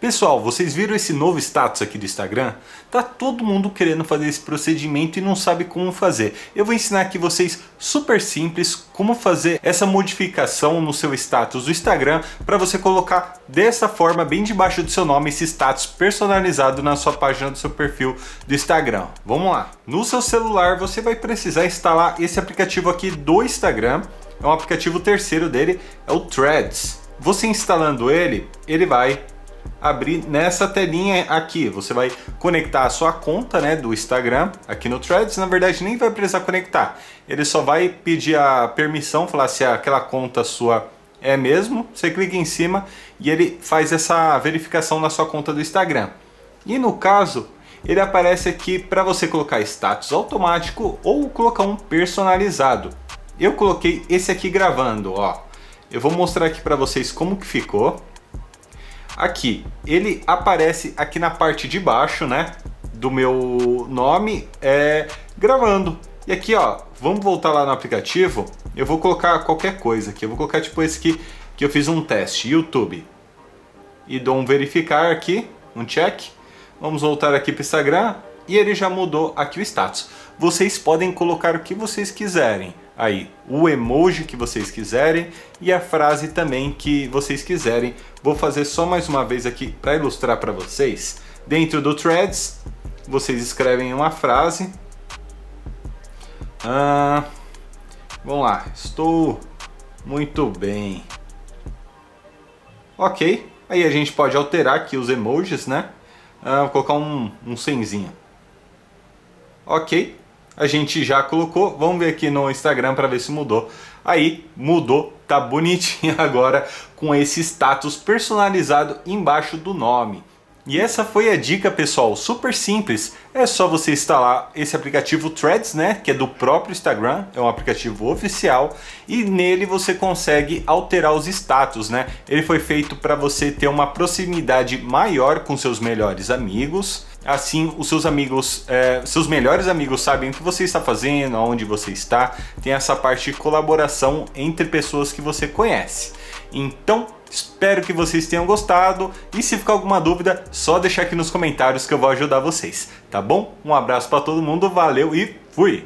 Pessoal, vocês viram esse novo status aqui do Instagram? Tá todo mundo querendo fazer esse procedimento e não sabe como fazer. Eu vou ensinar aqui vocês super simples como fazer essa modificação no seu status do Instagram para você colocar dessa forma bem debaixo do seu nome esse status personalizado na sua página do seu perfil do Instagram. Vamos lá. No seu celular você vai precisar instalar esse aplicativo aqui do Instagram. É um aplicativo terceiro dele, é o Threads. Você instalando ele, ele vai abrir nessa telinha aqui. Você vai conectar a sua conta né, do Instagram aqui no Threads. Na verdade, nem vai precisar conectar. Ele só vai pedir a permissão, falar se aquela conta sua é mesmo. Você clica em cima e ele faz essa verificação na sua conta do Instagram. E no caso, ele aparece aqui para você colocar status automático ou colocar um personalizado. Eu coloquei esse aqui gravando, ó. Eu vou mostrar aqui para vocês como que ficou. Aqui, ele aparece aqui na parte de baixo, né? Do meu nome, é, gravando. E aqui, ó, vamos voltar lá no aplicativo. Eu vou colocar qualquer coisa aqui. Eu vou colocar tipo esse aqui, que eu fiz um teste, YouTube. E dou um verificar aqui, um check. Vamos voltar aqui para Instagram e ele já mudou aqui o status. Vocês podem colocar o que vocês quiserem aí, o emoji que vocês quiserem e a frase também que vocês quiserem. Vou fazer só mais uma vez aqui para ilustrar para vocês. Dentro do Threads, vocês escrevem uma frase. Ah, vamos lá, estou muito bem. Ok, aí a gente pode alterar aqui os emojis, né? Ah, vou colocar um, um senzinho. Ok, a gente já colocou. Vamos ver aqui no Instagram para ver se mudou. Aí mudou, tá bonitinho agora com esse status personalizado embaixo do nome. E essa foi a dica, pessoal, super simples. É só você instalar esse aplicativo Threads, né, que é do próprio Instagram, é um aplicativo oficial, e nele você consegue alterar os status, né? Ele foi feito para você ter uma proximidade maior com seus melhores amigos. Assim, os seus amigos, é, seus melhores amigos sabem o que você está fazendo, aonde você está. Tem essa parte de colaboração entre pessoas que você conhece. Então, Espero que vocês tenham gostado e se ficar alguma dúvida, só deixar aqui nos comentários que eu vou ajudar vocês, tá bom? Um abraço para todo mundo, valeu e fui!